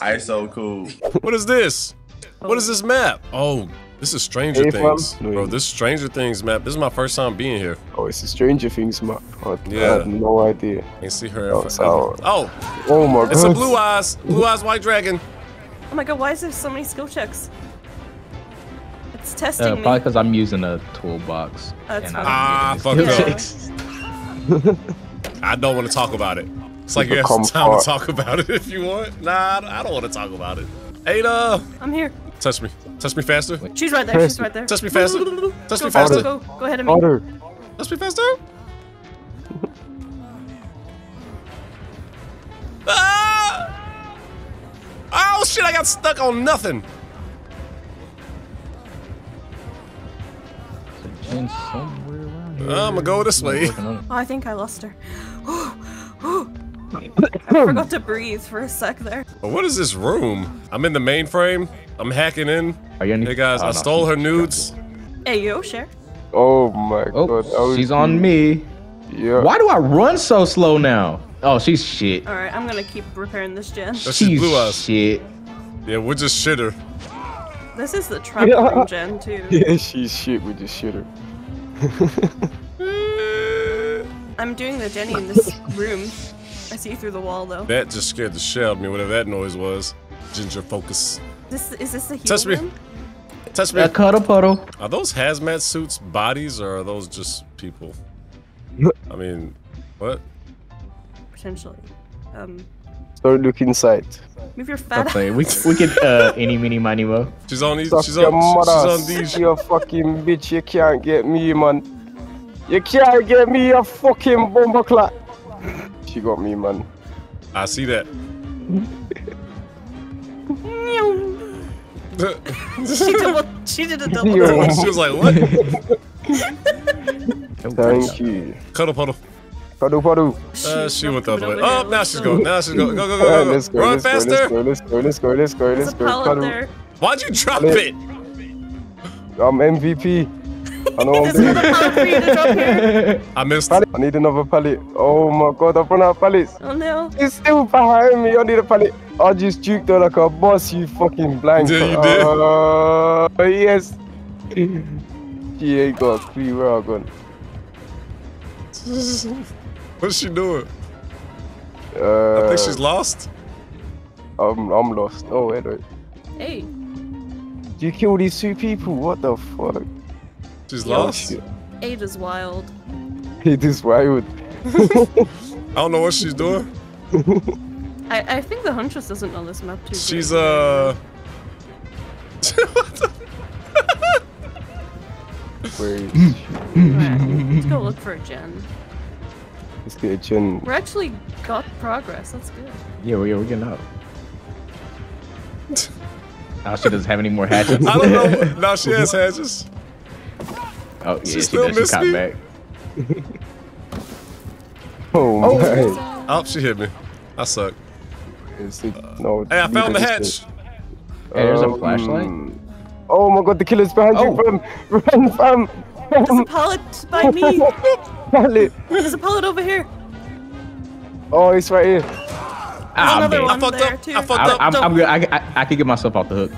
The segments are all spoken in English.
ISO cool. What is this? What is this map? Oh, this is Stranger Hey, fam. Things. Bro, this Stranger Things map. This is my first time being here. Oh, it's a Stranger Things map. I, Yeah. I had no idea. Ain't see her Oh, forever. so- Oh, Oh my god. it's a blue eyes, blue eyes white dragon. Oh my god, why is there so many skill checks? It's testing Uh, me. probably because I'm using a toolbox. That's and fine. Ah, I'm fuck up. I don't want to talk about it. It's like you have some time part- to talk about it if you want. Nah, I don't want to talk about it. Ada, I'm here. touch me. Touch me faster. She's right there. She's right there. Touch me faster. Go, Touch me go, faster. Go, go, go ahead and me. Otter. Touch me faster. ah! Oh shit! I got stuck on nothing. Somewhere around here. I'm gonna go this way. Working on it. Oh, I think I lost her. I forgot to breathe for a sec there. But what is this room? I'm in the mainframe. I'm hacking in. Are you any- Hey guys, Oh, I no, stole her nudes. Hey, yo, share. Oh my oh, god. Oh, was- she's on me. Yeah. Why do I run so slow now? Oh, she's shit. All right, I'm gonna keep repairing this gen. That's just She's blue eyes. shit. Yeah, we're just shitter. This is the trap Yeah. room gen too. Yeah, she's shit. We just shit her. I'm doing the Jenny in this room. I see through the wall though. That just scared the shit out of me, whatever that noise was. Ginger focus. This is this the heal Touch me. room? Touch me. A cuddle puddle. Are those hazmat suits bodies or are those just people? I mean, what? Potentially. Um, Start look inside. move your fat. Okay, we we could uh any mini miny mo. She's on these. Suck She's your on. She's mother. on these. You fucking bitch. You can't get me, man. You can't get me, you fucking bomber clock. She got me, man. I see that. she double. She did a double. Yeah. take. she was like, "What?" Thank you. Cuddle puddle. Padu padu. Uh, she went the other way. Coming Oh, now she's going. Now she's going. Go, go, go, Alright, go, let's go. go. Run Let's go. Let's faster. go. Let's go. Let's go. Let's go. Let's a go. pallet there. Why'd you drop Pallet. it? I'm MVP. I know I'm There's another doing. pallet for you to drop here. I missed. Pallet. I need another pallet. Oh my god, I've run out of pallets. Oh no. He's still behind me. I need a pallet. I just juked her like a boss, you fucking blank. Yeah, you did. Uh, yes. She ain't got a clue where I gone. What's she doing? Uh, I think she's lost. I'm, I'm lost. Oh, wait, wait. Hey. You kill these two people? What the fuck? She's lost. shit. Ada's wild. It is wild. I don't know what she's doing. I, I think the Huntress doesn't know this map too. She's good. uh. Wait, Alright, let's go look for a gen. let's get a chin. We're actually got progress. That's good. Yeah, we we're getting up. Now she doesn't have any more hatchets. I don't know. Now she has hatches. Oh yeah, She she, still does. She missed me? back. Oh, Oh. my. Oh, she hit me. I suck. Is it, no, Hey, I found the hatch. Hey, there's a Um, flashlight. Oh my god, the killer's behind Oh. you, fam! Run, fam! There's a pallet by me. Pallet. There's a pallet over here. Oh, it's right here. Ah, another man. one. I fucked there, up. too. I fucked I, up. I'm, I'm good. I, I, I can get myself off the hook.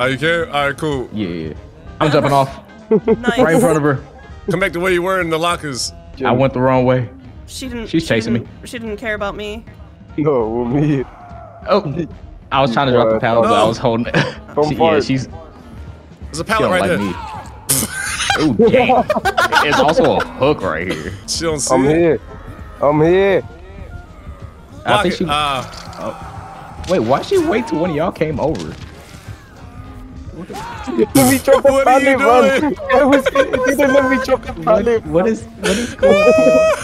Oh, you care? All right, cool. Yeah, yeah. I'm jumping off Nice. right in front of her. Come back the way you were in the lockers. I went the wrong way. She didn't. She's she chasing didn't- She didn't care about me. No, me. Oh, I was trying to drop the pallet, but I was holding it. Don't She- yeah, she's There's a she pallet don't right like there. oh dang! It's also a hook right here. She don't see I'm it. here. I'm here. I Lock think it. she. Ah, Wait, why she wait till one of y'all came over? Let me drop the What are you pallet, man. doing? I was, it didn't let me drop the What, pallet. what is what is going on?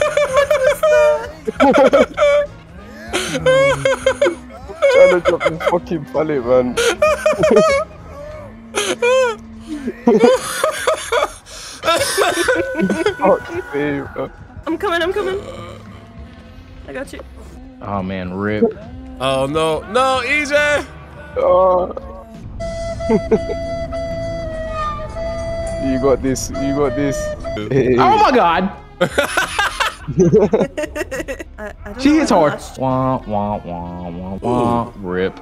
trying to drop the fucking pallet, man. Fuck me, bro. I'm coming. I'm coming. I got you. Oh man, rip. oh no, no, EJ. Oh. Uh, you got this. You got this. Hey. Oh my god! I, I She know hits why hard. Wah wah wah wah wah. Rip.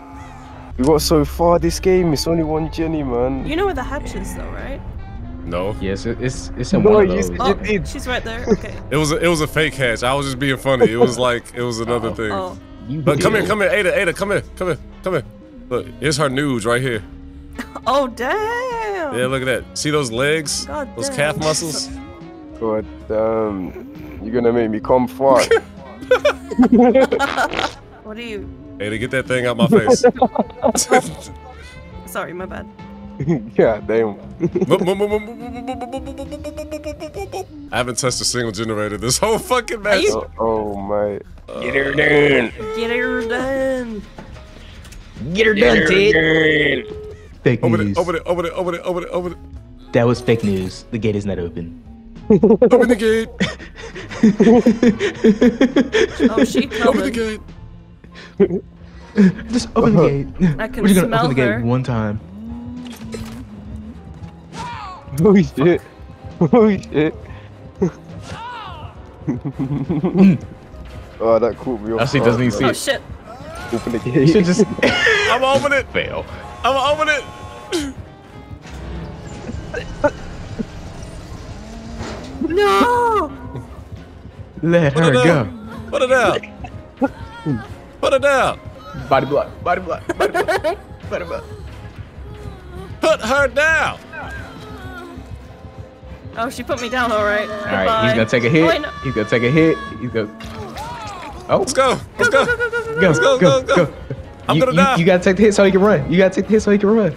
We got so far this game. It's only one Jenny, man. You know where the hatch is, though, right? No, Yes, it, it's it's in No, one of those. said- Oh, did. she's right there. Okay. it was a, it was a fake hatch. I was just being funny. It was like it was another Oh. thing. Oh. But come here, come here, Ada, Ada, come here, come here, come here. Look, here's her nudes right here. Oh, damn. Yeah, look at that. See those legs? God those damn. calf muscles? God damn. You're gonna make me come fart. What are you? Hey, to get that thing out my face. Sorry, my bad. yeah, damn. I haven't touched a single generator this whole fucking match. Oh, oh my. Get her done. Get her done. Get her done, Ted. Fake Open news. it, open it, open it, open it, open it, open it. That was fake news. The gate is not open. Open the gate. Oh, she Open the gate. Just open the uh-huh. gate. I can We're just gonna smell open the gate one time. Oh shit. Oh shit. oh, that caught me off Oh, guard, doesn't even see man. Oh it. shit. Open the gate. You should just I'm gonna open it. fail. I'm gonna open it. No. Let Put her it go. down. Put it down. Put it down. Body block. Body block. Body block. Body block. Put her down. Oh, she put me down. All right. All right, he's gonna take a hit. Oh, I. He's gonna take a hit. He's gonna. Oh, Let's go. Let's Go, go. go, go, go, go, go, go. go, go, go, go, go. I'm you, gonna you- die. You gotta take the hit so he can run. You gotta take the hit so he can run.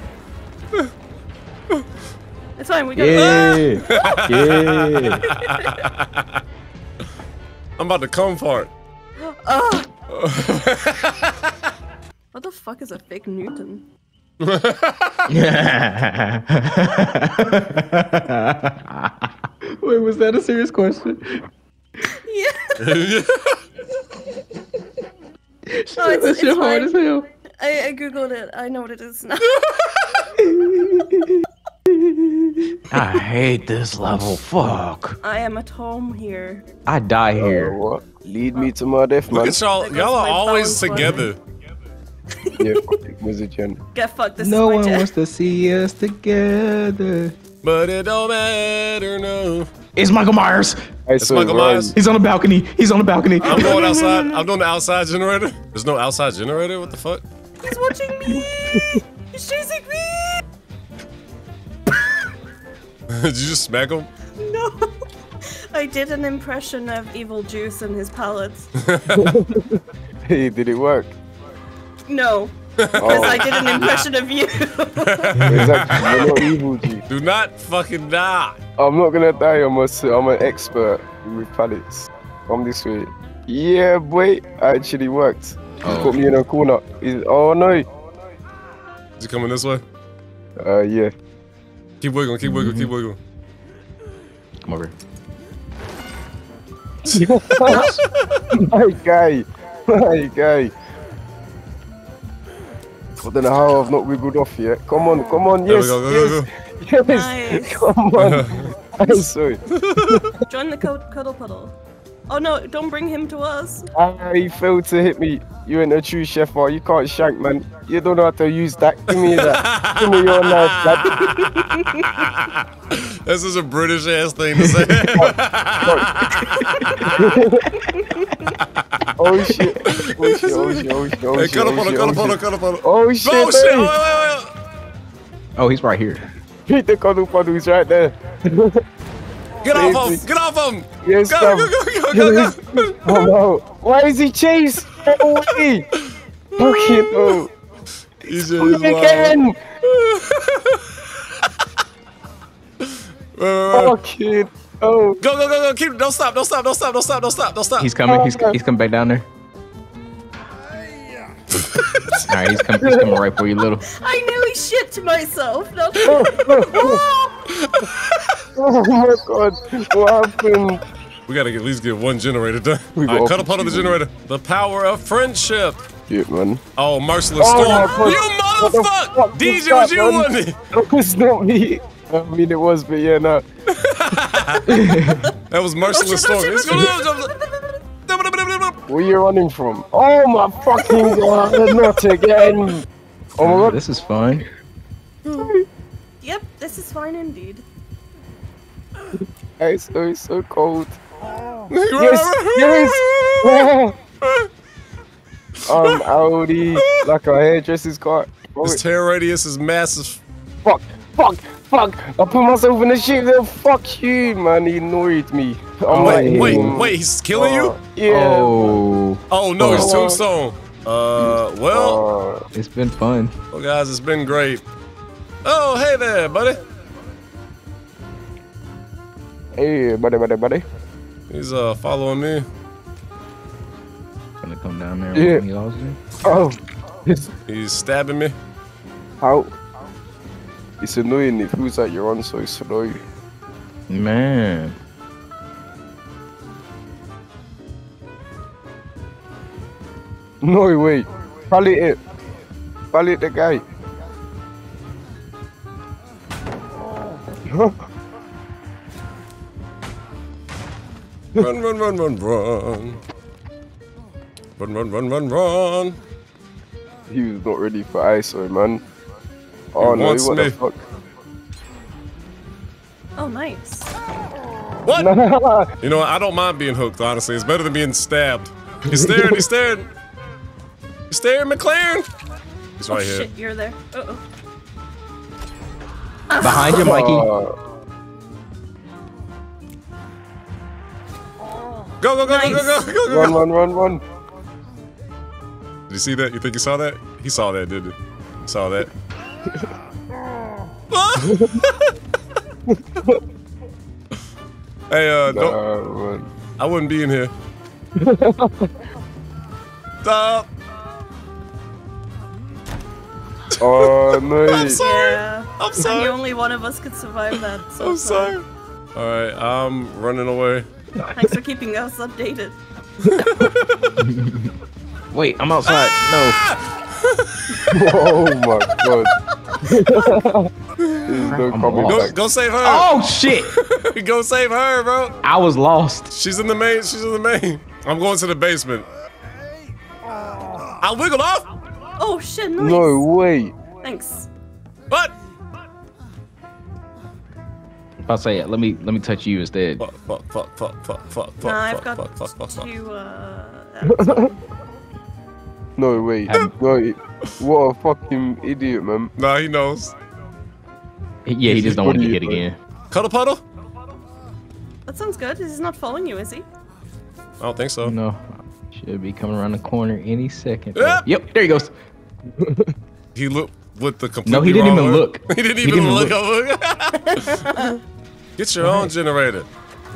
It's fine. We got it. Yeah, yeah. I'm about to come fart. Oh. What the fuck is a Fig Newton? Wait, was that a serious question? Yeah. Shit, Oh, it's- that shit it's hard fine. as hell. I, I googled it. I know what it is now. I hate this level. Fuck. I am at home here. I die Oh, here. what? Lead me to my death, Look man. at y'all. Y'all are always together. yeah, wizard Jen. Get fucked. This No is my one jet. wants to see us together. But it don't matter, no. It's Michael Myers. It's Michael Myers. He's on the balcony. He's on the balcony. I'm going outside. I'm doing the outside generator. There's no outside generator? What the fuck? He's watching me. He's chasing me. Did you just smack him? No. I did an impression of Evil Juice and his palettes. Hey, did it work? No. Because I did an impression of you. Exactly. You're not evil, G. Do not fucking die. I'm not gonna die. I'm a, I'm an expert with pallets. Come this way. Yeah, boy. Actually worked. He Oh. put me in a corner. He's, oh no. Is he coming this way? Uh, yeah. Keep wiggling, keep wiggling, keep wiggling. Come over. My guy. My guy. I don't know how I've not wiggled off yet. Come on, come on. Yes, go, go, go, yes, go. yes. Nice. Come on. I'm sorry. Join the cud- cuddle puddle. Oh no, don't bring him to us. Ah, he failed to hit me. You ain't a true chef, or you can't shank, man. You don't know how to use that. Give me that. Give me your knife, lad. This is a British ass thing to say. Oh shit. Oh shit. Oh shit. Oh shit. Oh shit. Oh hey, shit. cut up Oh on it, cut up Oh on it, cut up on it. Oh shit. Oh shit! Wait, wait, wait, Oh, he's right here. Hit the cuddle puddles right there. wait. Get off Please, him! Get off him! Yes, Go, go, go, go, go, go! Oh no. Why is he chased? Get away. Fucking no. He's in his wild. Again. Wait, wait, wait. Oh. Go, go, go, go! Keep! Don't stop! Don't stop! Don't stop! Don't stop! Don't stop! Don't stop! He's coming. He's he's coming back down there. All right, he's coming. He's coming right for you, little. I nearly shit to myself. No. Oh my god. What happened? We gotta at least get one generator done. We All right, got cut up on the generator. The power of friendship. Shit, man. Oh, merciless Oh storm! my God. You motherfucker! DJ was you, man? wasn't it? That was not me. I mean, it was, but yeah, no. That was merciless storm. shit, It's gonna- Where you running from? Oh my fucking god, not again. Oh my god. This is fine. Yep, this is fine indeed. It's so, it's so cold. yes, yes. um, Audi, like a hairdresser's cart. Oh, His tear radius is massive. fuck, fuck, fuck. I put myself in the shit there. Fuck you, man. He annoyed me. I'm Oh, like, Wait, mm, wait, he's killing you? uh, Yeah. Oh, Oh no, he's Oh. tombstone. Uh, well, Uh, it's been fun. well, guys, it's been great. Oh, hey there, buddy. Hey, buddy, buddy, buddy. He's uh following me. Gonna come down there Yeah. with me, Austin. Oh, He's stabbing me. how? It's annoying. It who's like you're on so slow. Man. No, wait. Pallet it. Pallet the guy. Run, run, run, run, run. Run, run, run, run, run. he was not ready for ISO, man. Oh no, wants what me. the fuck? Oh, nice. What? You know, what? I don't mind being hooked, honestly. It's better than being stabbed. He's staring, he's staring. He's staring, McLaren. He's Oh right here. shit, you're there. Uh oh. Behind you, Mikey. Uh, Go, go, go, go, go, go, go, go, run, go. run, run, run. Did you see that? You think you saw that? He saw that, didn't he? He saw that. hey, uh, don't, Nah. I wouldn't be in here. Stop. Oh no. I'm sorry. Yeah. I'm sorry. The only one of us could survive that. So I'm far. sorry. All right, I'm running away. Thanks for keeping us updated. Wait, I'm outside. Ah! No. oh my god. No coming lost. Go, go save her. Oh shit! go save her, bro. I was lost. She's in the main. She's in the main. I'm going to the basement. Oh. I wiggled off. Oh shit, nice. No way. Thanks. What? I'll say it. Let me let me touch you instead. Fuck, fuck, fuck, fuck, fuck, fuck, fuck, Nah, I've fuck, got fuck, fuck, fuck, fuck. uh... No way. Um, No. What a fucking idiot, man. Nah, he knows. Yeah, he just don't want to get hit What do you- again. Cuddle puddle? That sounds good. He's not following you, is he? I don't think so. No, should be coming around the corner any second. Yep. Yep, there he goes. He looked with the complete. No, he didn't even look. he didn't He even didn't look. look. over. Get your own generator.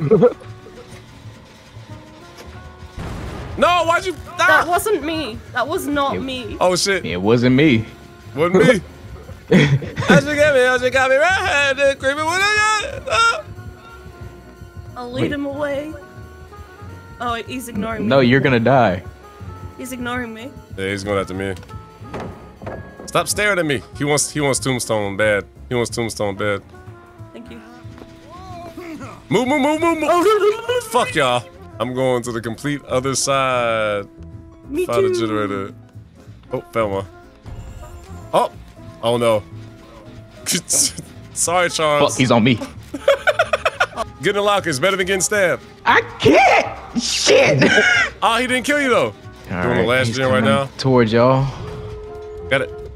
no, why'd you? That Ah! wasn't me. That was not It- me. Oh shit, It wasn't me. wasn't me. How'd you get me? How'd you got me right hand? Creeping with a gun. I'll lead Wait. him away. Oh, he's ignoring me. No, you're gonna die. He's ignoring me. Yeah, he's going after me. Stop staring at me. He wants. He wants Tombstone bad. He wants Tombstone bad. Thank you. Move, move, move, move, move. Fuck y'all. I'm going to the complete other side. Me Find a generator. Oh, found one. Oh, oh no. Sorry, Charles. Fuck, he's on me. Getting a locker is better than getting stabbed. I can't. Shit. Oh, he didn't kill you though. Doing the last he's gen right coming now. Towards y'all. Got it.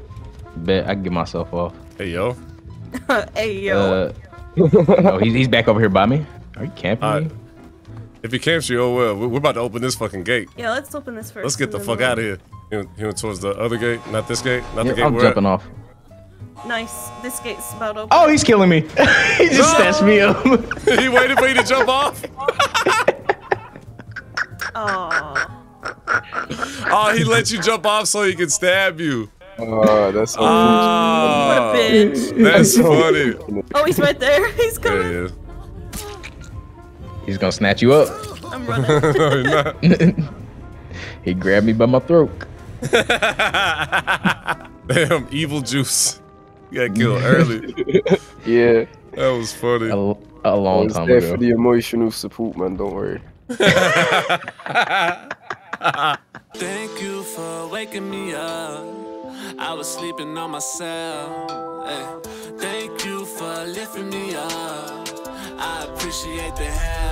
Bet I can get myself off. Hey yo. hey, yo. Uh, no, he's, he's back over here by me. Are you camping All me? right. If he camps you, oh well. We- We're about to open this fucking gate. yeah, let's open this first. Let's get the fuck out of here. He went, he went towards the other gate, not this gate, not Yeah, the gate I'm we're jumping at. off. Nice. This gate's about open. Oh, he's killing me. he just No! snatched me up. he waited for you to jump off. Aw. Oh, he let you jump off so he could stab you. Ah, that's What a bitch. That's funny. Oh, he's right there. He's Yeah, coming. yeah. He's gonna snatch you up. I'm running. No, you're not. he grabbed me by my throat. Damn, evil juice. You got killed early. Yeah. That was funny. A, a I long was time there ago. for the emotional support, man. Don't worry. Thank you for waking me up. I was sleeping on myself. Hey, thank you for lifting me up. I appreciate the help.